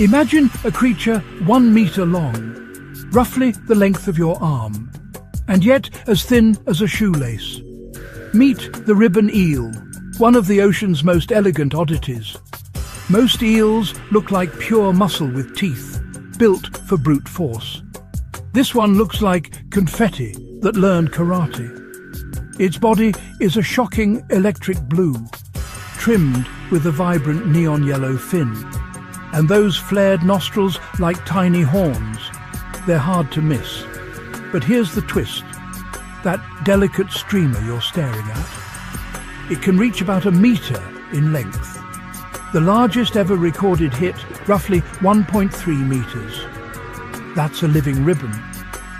Imagine a creature one metre long, roughly the length of your arm, and yet as thin as a shoelace. Meet the ribbon eel, one of the ocean's most elegant oddities. Most eels look like pure muscle with teeth, built for brute force. This one looks like confetti that learned karate. Its body is a shocking electric blue, trimmed with a vibrant neon yellow fin and those flared nostrils like tiny horns. They're hard to miss. But here's the twist. That delicate streamer you're staring at. It can reach about a metre in length. The largest ever recorded hit, roughly 1.3 metres. That's a living ribbon,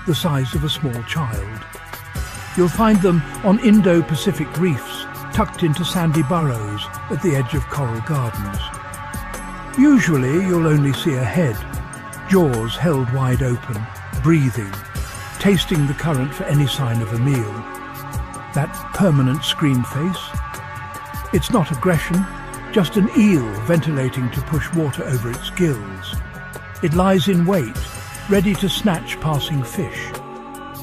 the size of a small child. You'll find them on Indo-Pacific reefs, tucked into sandy burrows at the edge of coral gardens. Usually you'll only see a head, jaws held wide open, breathing, tasting the current for any sign of a meal. That permanent scream face? It's not aggression, just an eel ventilating to push water over its gills. It lies in wait, ready to snatch passing fish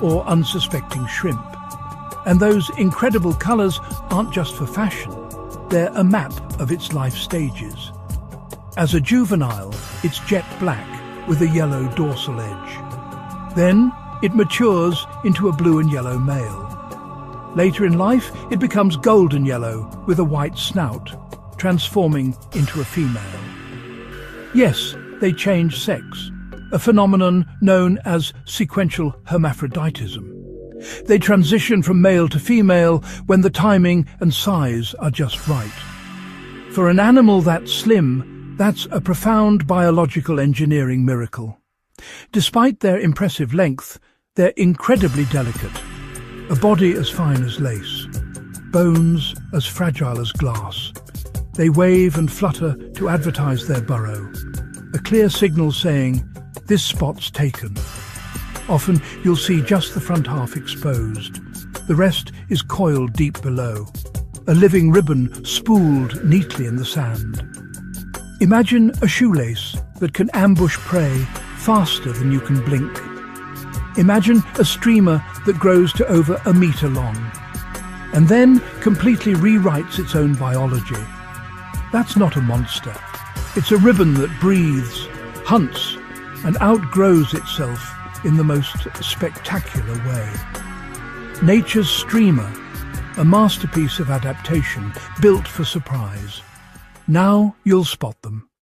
or unsuspecting shrimp. And those incredible colours aren't just for fashion, they're a map of its life stages. As a juvenile, it's jet black with a yellow dorsal edge. Then it matures into a blue and yellow male. Later in life, it becomes golden yellow with a white snout, transforming into a female. Yes, they change sex, a phenomenon known as sequential hermaphroditism. They transition from male to female when the timing and size are just right. For an animal that slim, that's a profound biological engineering miracle. Despite their impressive length, they're incredibly delicate. A body as fine as lace, bones as fragile as glass. They wave and flutter to advertise their burrow, a clear signal saying, this spot's taken. Often you'll see just the front half exposed. The rest is coiled deep below, a living ribbon spooled neatly in the sand. Imagine a shoelace that can ambush prey faster than you can blink. Imagine a streamer that grows to over a metre long and then completely rewrites its own biology. That's not a monster. It's a ribbon that breathes, hunts and outgrows itself in the most spectacular way. Nature's streamer, a masterpiece of adaptation built for surprise. Now you'll spot them.